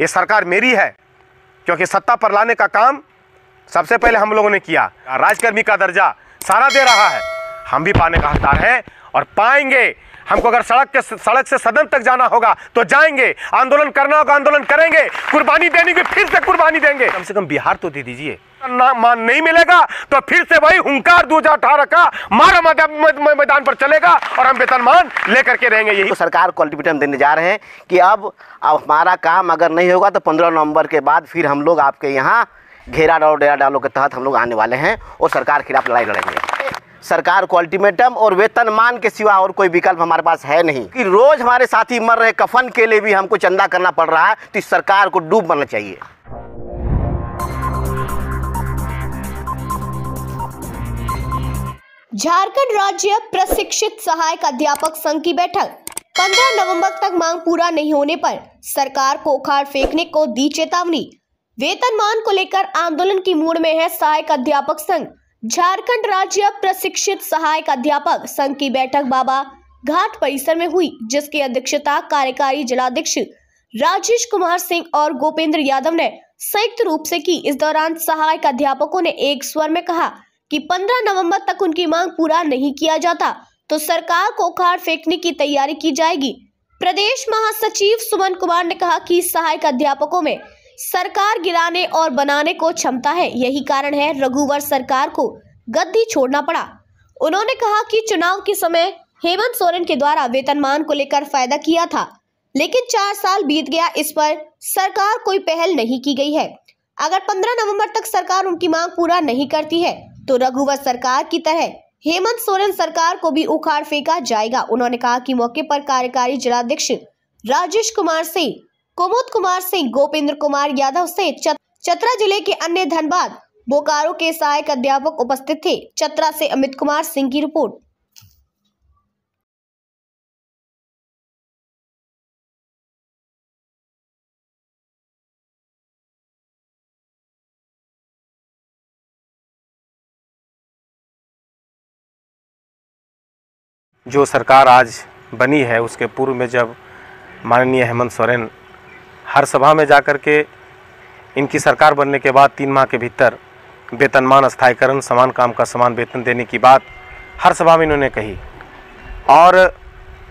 ये सरकार मेरी है, क्योंकि सत्ता पर लाने का काम सबसे पहले हम लोगों ने किया। राजकर्मी का दर्जा सारा दे रहा है। हम भी पाने का हकदार है और पाएँगे। हमको अगर सड़क के सड़क से सदन तक जाना होगा तो जाएँगे। आंदोलन करना होगा, आंदोलन करेंगे। कुर्बानी देने की फिर से कुर्बानी देंगे। कम से कम बिहार तो दे दीजिए। मान नहीं मिलेगा तो फिर से वही हुंकार दो हज़ार अठारह का मारा मैदान पर चलेगा और हम वेतनमान लेकर के रहेंगे यही। तो सरकार को अल्टीमेटम देने जा रहे हैं कि अब अब हमारा काम अगर नहीं होगा तो पंद्रह नवंबर के बाद फिर हम लोग आपके यहाँ घेरा डालो, डेरा डालो के तहत हम लोग आने वाले हैं और सरकार के खिलाफ लड़ाई लड़ेंगे। सरकार को अल्टीमेटम और वेतनमान के सिवा और कोई विकल्प हमारे पास है नहीं। कि रोज हमारे साथी मर रहे कफन के लिए भी हमको चंदा करना पड़ रहा है तो इस सरकार को डूब मरना चाहिए। झारखंड राज्य प्रशिक्षित सहायक अध्यापक संघ की बैठक। 15 नवंबर तक मांग पूरा नहीं होने पर सरकार को उखाड़ फेंकने को दी चेतावनी। वेतनमान को लेकर आंदोलन की मूड में है सहायक अध्यापक संघ। झारखंड राज्य प्रशिक्षित सहायक अध्यापक संघ की बैठक बाबा घाट परिसर में हुई, जिसकी अध्यक्षता कार्यकारी जिलाध्यक्ष राजेश कुमार सिंह और गोपेंद्र यादव ने संयुक्त रूप से की। इस दौरान सहायक अध्यापकों ने एक स्वर में कहा कि 15 नवंबर तक उनकी मांग पूरा नहीं किया जाता तो सरकार को उखाड़ फेंकने की तैयारी की जाएगी। प्रदेश महासचिव सुमन कुमार ने कहा कि सहायक अध्यापकों में सरकार गिराने और बनाने को क्षमता है, यही कारण है रघुवर सरकार को गद्दी छोड़ना पड़ा। उन्होंने कहा कि चुनाव के समय हेमंत सोरेन के द्वारा वेतनमान को लेकर फ़ायदा किया था, लेकिन चार साल बीत गया, इस पर सरकार कोई पहल नहीं की गई है। अगर 15 नवंबर तक सरकार उनकी मांग पूरा नहीं करती है तो रघुवर सरकार की तरह हेमंत सोरेन सरकार को भी उखाड़ फेंका जाएगा। उन्होंने कहा कि मौके पर कार्यकारी जिलाध्यक्ष राजेश कुमार सिंह, कुमुद कुमार सिंह, गोपेंद्र कुमार यादव से चतरा ज़िले के अन्य धनबाद बोकारो के सहायक अध्यापक उपस्थित थे। चतरा से अमित कुमार सिंह की रिपोर्ट। जो सरकार आज बनी है, उसके पूर्व में जब माननीय हेमंत सोरेन हर सभा में जाकर के इनकी सरकार बनने के बाद तीन माह के भीतर वेतनमान, स्थायीकरण, समान काम का समान वेतन देने की बात हर सभा में इन्होंने कही। और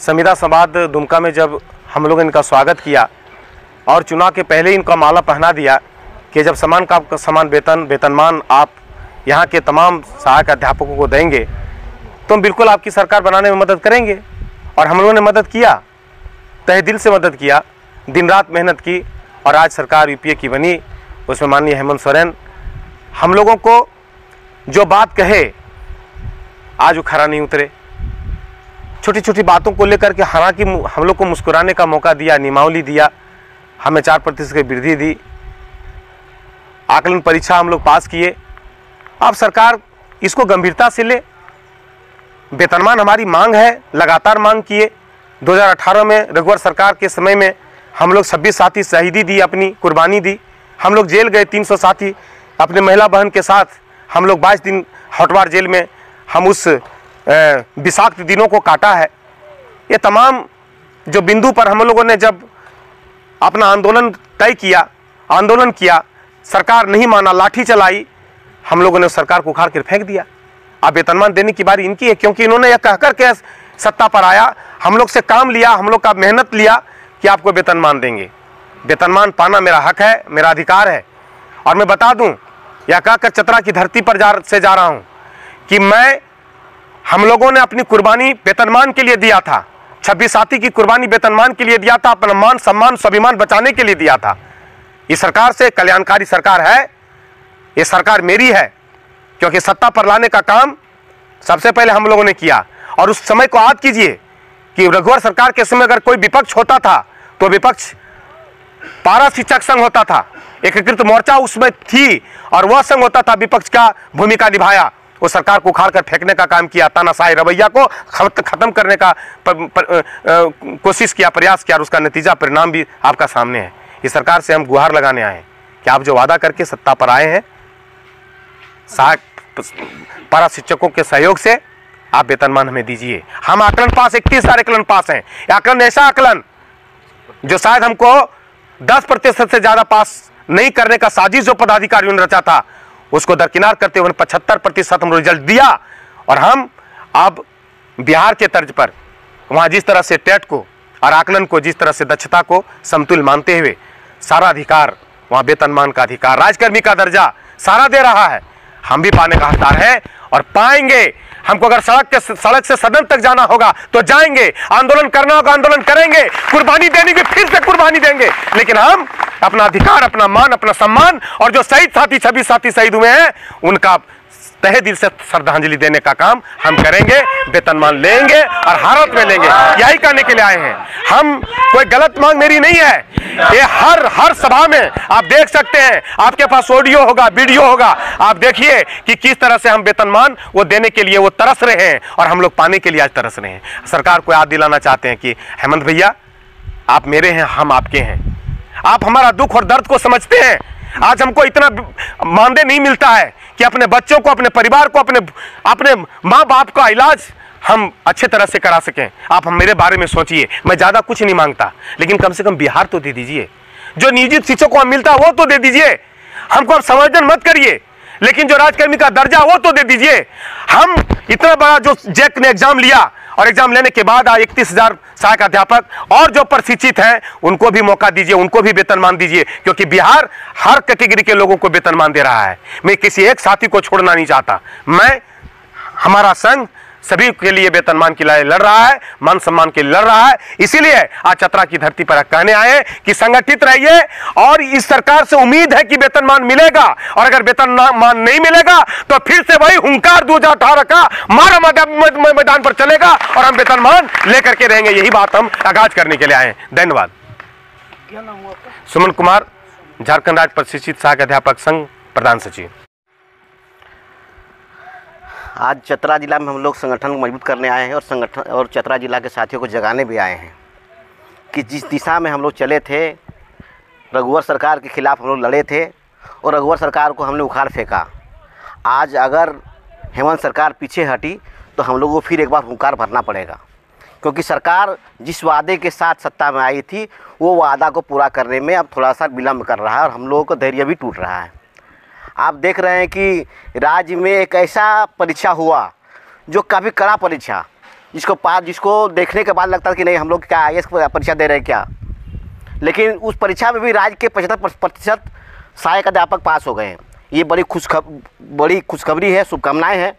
संविदा संवाद दुमका में जब हम लोगों इनका स्वागत किया और चुनाव के पहले इनका माला पहना दिया कि जब समान काम का समान वेतन, वेतनमान आप यहाँ के तमाम सहायक अध्यापकों को देंगे तो हम बिल्कुल आपकी सरकार बनाने में मदद करेंगे। और हम लोगों ने मदद किया, तह दिल से मदद किया दिन रात मेहनत की, और आज सरकार यूपीए की बनी, उसमें माननीय हेमंत सोरेन, हम लोगों को जो बात कहे, आज वो खरा नहीं उतरे। छोटी छोटी बातों को लेकर के हालाँकि हम लोग को मुस्कुराने का मौका दिया, नियमावली दिया, हमें चार प्रतिशत की वृद्धि दी। आकलन परीक्षा हम लोग पास किए। अब सरकार इसको गंभीरता से ले वेतनमान हमारी मांग है, लगातार मांग किए। 2018 में रघुवर सरकार के समय में हम लोग छब्बीस साथी शहीदी दी, अपनी कुर्बानी दी। हम लोग जेल गए 300 साथी अपने महिला बहन के साथ हम लोग 22 दिन हटवार जेल में हम उस विषाक्त दिनों को काटा है। ये तमाम जो बिंदु पर हम लोगों ने जब अपना आंदोलन तय किया, आंदोलन किया, सरकार नहीं माना, लाठी चलाई, हम लोगों ने सरकार को उखाड़ कर फेंक दिया। अब वेतनमान देने की बारी इनकी है, क्योंकि इन्होंने यह कहकर के सत्ता पर आया, हम लोग से काम लिया, हम लोग का मेहनत लिया कि आपको वेतनमान देंगे। वेतनमान पाना मेरा हक है, मेरा अधिकार है। और मैं बता दूँ या कहकर चतरा की धरती पर जा, से जा रहा हूँ कि मैं, हम लोगों ने अपनी कुर्बानी वेतनमान के लिए दिया था। छब्बीस साथी की कुर्बानी वेतनमान के लिए दिया था, अपना मान, सम्मान, स्वाभिमान बचाने के लिए दिया था। ये सरकार से कल्याणकारी सरकार है, ये सरकार मेरी है। क्योंकि सत्ता पर लाने का काम सबसे पहले हम लोगों ने किया। और उस समय को याद कीजिए कि रघुवर सरकार के समय अगर कोई विपक्ष होता था तो विपक्ष पारा शिक्षक संघ होता था एकीकृत मोर्चा उसमें थी और वह संघ होता था विपक्ष का भूमिका निभाया। वो सरकार को उखाड़ कर फेंकने का काम किया तानाशाही रवैया को खत्म करने का पर, पर, कोशिश किया प्रयास किया और उसका नतीजा परिणाम भी आपका सामने है। इस सरकार से हम गुहार लगाने आए हैं कि आप जो वादा करके सत्ता पर आए हैं पारा शिक्षकों के सहयोग से आप वेतनमान हमें दीजिए। हम आकलन पास, इकतीस आकलन पास हैं। आकलन ऐसा आकलन जो शायद हमको दस प्रतिशत से ज़्यादा पास नहीं करने का साजिश जो पदाधिकारियों ने रचा था, उसको दरकिनार करते हुए पचहत्तर प्रतिशत हम रिज़ल्ट दिया। और हम अब बिहार के तर्ज पर, वहाँ जिस तरह से टेट को और आकलन को, जिस तरह से दक्षता को समतुल मानते हुए सारा अधिकार, वहाँ वेतनमान का अधिकार, राजकर्मी का दर्जा सारा दे रहा है। हम भी पाने का हकदार है और पाएँगे। हमको अगर सड़क के सड़क से सदन तक जाना होगा तो जाएँगे। आंदोलन करना होगा, आंदोलन करेंगे। कुर्बानी देने की फिर से कुर्बानी देंगे। लेकिन हम अपना अधिकार, अपना मान, अपना सम्मान और जो शहीद साथी छब्बीस साथी शहीद हुए हैं, उनका तहे दिल से श्रद्धांजलि देने का काम हम करेंगे वेतनमान लेंगे और हारत में लेंगे। यही करने के लिए आए हैं। हम, कोई गलत मांग मेरी नहीं है। ये हर हर सभा में आप देख सकते हैं, आपके पास ऑडियो होगा, वीडियो होगा। आप देखिए कि किस तरह से हम वेतनमान वो देने के लिए वो तरस रहे हैं और हम लोग पाने के लिए आज तरस रहे हैं। सरकार को याद दिलाना चाहते हैं कि, हेमंत भैया, आप मेरे हैं, हम आपके हैं। आप हमारा दुख और दर्द को समझते हैं। आज हमको इतना मानदेय नहीं मिलता है। कि अपने बच्चों को, अपने परिवार को, अपने अपने माँ बाप का इलाज हम अच्छे तरह से करा सकें। आप हम मेरे बारे में सोचिए, मैं ज़्यादा कुछ नहीं माँगता। लेकिन कम से कम बिहार तो दे दीजिए। जो निजी शिक्षकों को मिलता वो तो दे दीजिए। हमको आप समर्थन मत करिए। लेकिन जो राजकर्मी का दर्जा, वो तो दे दीजिए। हम इतना बड़ा जो जैक ने एग्ज़ाम लिया और एग्ज़ाम लेने के बाद आज इकतीस हज़ार सहायक अध्यापक और जो प्रशिक्षित हैं, उनको भी मौका दीजिए, उनको भी वेतनमान दीजिए, क्योंकि बिहार हर कैटेगरी के लोगों को वेतनमान दे रहा है। मैं किसी एक साथी को छोड़ना नहीं चाहता। मैं, हमारा संघ सभी के लिए वेतनमान की लड़ाई लड़ रहा है मान सम्मान के लिए लड़ रहा है। इसीलिए आज चतरा की धरती पर कहने आए कि संगठित रहिए और इस सरकार से उम्मीद है कि वेतनमान मिलेगा। और अगर वेतनमान नहीं मिलेगा तो फिर से वही हुंकार दो का मारा मैदान पर चलेगा और हम वेतनमान लेकर के रहेंगे। यही बात हम आगाज़ करने के लिए आए धन्यवाद। सुमन कुमार झारखंड राज्य प्रशिक्षित सहायक अध्यापक संघ प्रधान सचिव। आज चतरा जिला में हम लोग संगठन को मज़बूत करने आए हैं और संगठन और चतरा जिला के साथियों को जगाने भी आए हैं कि जिस दिशा में हम लोग चले थे, रघुवर सरकार के खिलाफ हम लोग लड़े थे और रघुवर सरकार को हमने उखाड़ फेंका। आज अगर हेमंत सरकार पीछे हटी तो हम लोगों को फिर एक बार हुंकार भरना पड़ेगा। क्योंकि सरकार जिस वादे के साथ सत्ता में आई थी, वो वादा को पूरा करने में अब थोड़ा सा विलम्ब कर रहा है और हम लोगों का धैर्य भी टूट रहा है। आप देख रहे हैं कि राज्य में एक ऐसा परीक्षा हुआ, जो काफ़ी कड़ा परीक्षा, जिसको पास जिसको देखने के बाद लगता है कि नहीं, हम लोग क्या आई परीक्षा दे रहे हैं क्या? लेकिन उस परीक्षा में भी राज्य के पचहत्तर प्रतिशत सहायक अध्यापक पास हो गए हैं। ये बड़ी खुश बड़ी खुशखबरी है, शुभकामनाएँ हैं।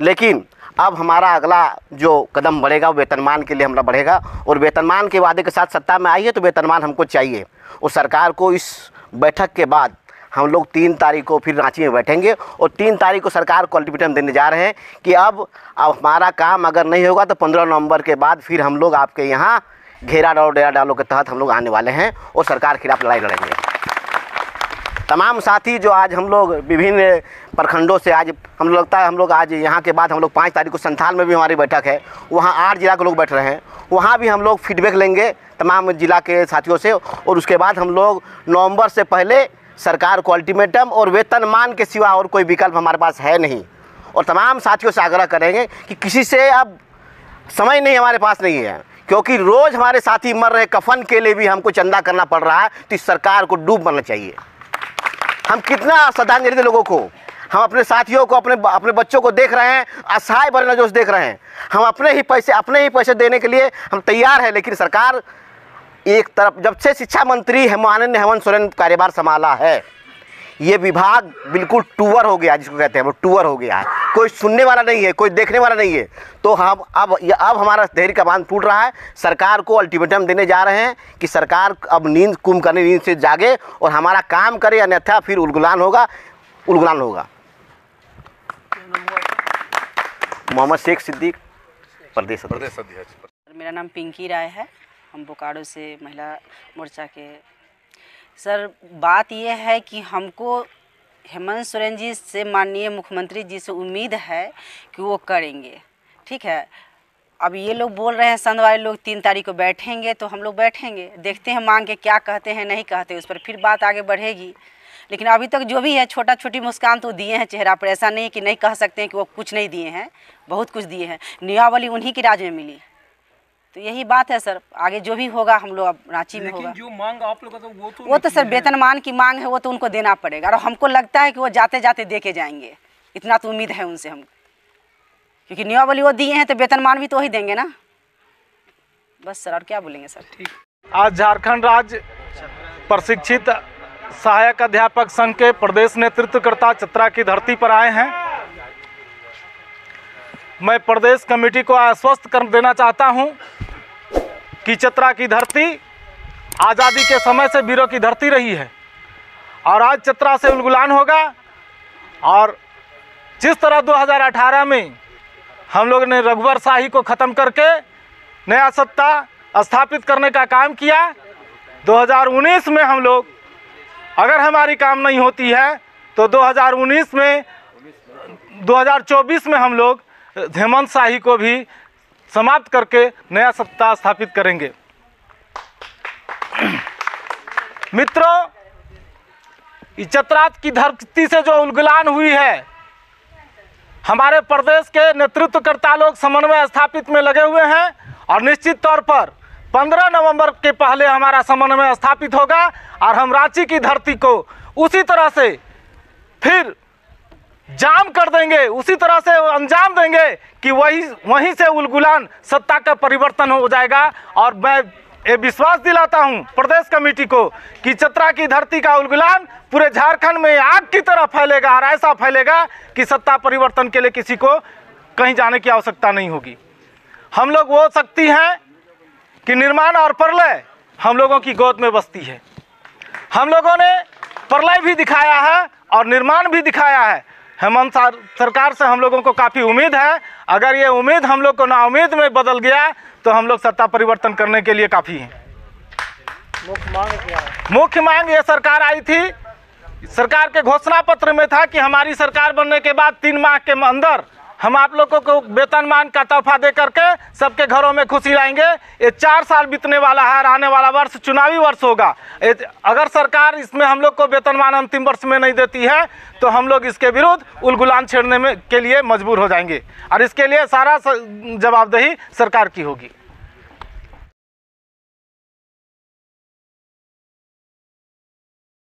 लेकिन अब हमारा अगला जो कदम बढ़ेगा वेतनमान के लिए हमारा बढ़ेगा और वेतनमान के वादे के साथ सत्ता में आई है तो वेतनमान हमको चाहिए। और सरकार को इस बैठक के बाद हम लोग तीन तारीख को फिर रांची में बैठेंगे और तीन तारीख को सरकार को अल्टीमेटम देने जा रहे हैं कि अब अब हमारा काम अगर नहीं होगा तो पंद्रह नवंबर के बाद फिर हम लोग आपके यहाँ घेरा डालो, डेरा डालो के तहत हम लोग आने वाले हैं और सरकार के खिलाफ लड़ाई लड़ेंगे। तमाम साथी जो आज हम लोग विभिन्न प्रखंडों से आज, हम लोग लगता है हम लोग आज यहाँ के बाद हम लोग पाँच तारीख को संथाल में भी हमारी बैठक है, वहाँ आठ जिला के लोग बैठ रहे हैं, वहाँ भी हम लोग फीडबैक लेंगे तमाम जिला के साथियों से और उसके बाद हम लोग नवंबर से पहले सरकार को अल्टीमेटम और वेतनमान के सिवा और कोई विकल्प हमारे पास है नहीं। और तमाम साथियों से आग्रह करेंगे कि किसी से अब समय नहीं हमारे पास नहीं है, क्योंकि रोज़ हमारे साथी मर रहे कफन के लिए भी हमको चंदा करना पड़ रहा है तो इस सरकार को डूब मरना चाहिए। हम कितना श्रद्धांजलि दें लोगों को। हम अपने साथियों को, अपने अपने बच्चों को देख रहे हैं, असहाय बड़े नजोश देख रहे हैं। हम अपने ही पैसे, अपने ही पैसे देने के लिए हम तैयार हैं, लेकिन सरकार एक तरफ़ जब से शिक्षा मंत्री हेमानंद हेमंत सोरेन कार्यभार संभाला है, ये विभाग बिल्कुल टूअर हो गया जिसको कहते हैं, वो टूअर हो गया है। कोई सुनने वाला नहीं है, कोई देखने वाला नहीं है। तो हम, अब अब हमारा धैर्य का बाँध टूट रहा है। सरकार को अल्टीमेटम देने जा रहे हैं कि सरकार अब नींद कुंभकर्ण नींद से जागे और हमारा काम करे, अन्यथा फिर उलगुलान होगा उलगुलान होगा। मोहम्मद शेख सिद्दीक प्रदेश प्रदेश अध्यक्ष। मेरा नाम पिंकी राय है। हम बोकारो से महिला मोर्चा के। सर, बात यह है कि हमको हेमंत सोरेन जी से माननीय मुख्यमंत्री जी से उम्मीद है कि वो करेंगे। ठीक है? अब ये लोग बोल रहे हैं, संघ वाले लोग तीन तारीख को बैठेंगे तो हम लोग बैठेंगे। देखते हैं, मांग के क्या कहते हैं, नहीं कहते, उस पर फिर बात आगे बढ़ेगी। लेकिन अभी तक जो भी है छोटा छोटी मुस्कान तो दिए हैं चेहरा पर। ऐसा नहीं कि नहीं कह सकते हैं कि वो कुछ नहीं दिए हैं, बहुत कुछ दिए हैं। नियावली उन्हीं के राज में मिली। तो यही बात है सर। आगे जो भी होगा हम लोग अब रांची में होगा। जो मांग आप लोग का तो वो तो वो तो सर। वेतनमान की मांग है वो तो उनको देना पड़ेगा। और हमको लगता है कि वो जाते जाते दे के जाएँगे। इतना तो उम्मीद है उनसे हम। क्योंकि नियमावली वो दिए हैं तो वेतनमान भी तो वही देंगे ना। बस सर और क्या बोलेंगे सर? ठीक। आज झारखंड राज्य प्रशिक्षित सहायक अध्यापक संघ के प्रदेश नेतृत्वकर्ता चतरा की धरती पर आए हैं। मैं प्रदेश कमेटी को आश्वस्त कर देना चाहता हूँ कि चतरा की धरती आज़ादी के समय से वीरों की धरती रही है। और आज चतरा से उलगुलान होगा। और जिस तरह 2018 में हम लोग ने रघुवर शाही को ख़त्म करके नया सत्ता स्थापित करने का काम किया 2019 में हम लोग अगर हमारी काम नहीं होती है तो 2019 में 2024 में हम लोग हेमंत शाही को भी समाप्त करके नया सत्ता स्थापित करेंगे। मित्रों चतरात की धरती से जो उलगुलान हुई है, हमारे प्रदेश के नेतृत्वकर्ता लोग समन्वय स्थापित में लगे हुए हैं और निश्चित तौर पर 15 नवंबर के पहले हमारा समन्वय स्थापित होगा और हम रांची की धरती को उसी तरह से फिर जाम कर देंगे, उसी तरह से अंजाम देंगे कि वही, वहीं से उलगुलान सत्ता का परिवर्तन हो जाएगा। और मैं ये विश्वास दिलाता हूँ प्रदेश कमेटी को कि चतरा की धरती का उलगुलान पूरे झारखंड में आग की तरह फैलेगा, और ऐसा फैलेगा कि सत्ता परिवर्तन के लिए किसी को कहीं जाने की आवश्यकता नहीं होगी। हम लोग वो शक्ति हैं कि निर्माण और प्रलय हम लोगों की गोद में बसती है। हम लोगों ने प्रलय भी दिखाया है और निर्माण भी दिखाया है। हेमंत सर- सरकार से हम लोगों को काफ़ी उम्मीद है। अगर ये उम्मीद हम लोग को नाउमीद में बदल गया तो हम लोग सत्ता परिवर्तन करने के लिए काफ़ी हैं? मुख्य मांग ये सरकार आई थी सरकार के घोषणा पत्र में था कि हमारी सरकार बनने के बाद तीन माह के अंदर हम आप लोगों को वेतनमान का तोहफा दे करके सबके घरों में खुशी लाएँगे। ये चार साल बीतने वाला है आने वाला वर्ष चुनावी वर्ष होगा। अगर सरकार इसमें हम लोग को वेतनमान अंतिम वर्ष में नहीं देती है तो हम लोग इसके विरुद्ध उलगुलान छेड़ने में के लिए मजबूर हो जाएँगे। और इसके लिए सारा जवाबदेही सरकार की होगी।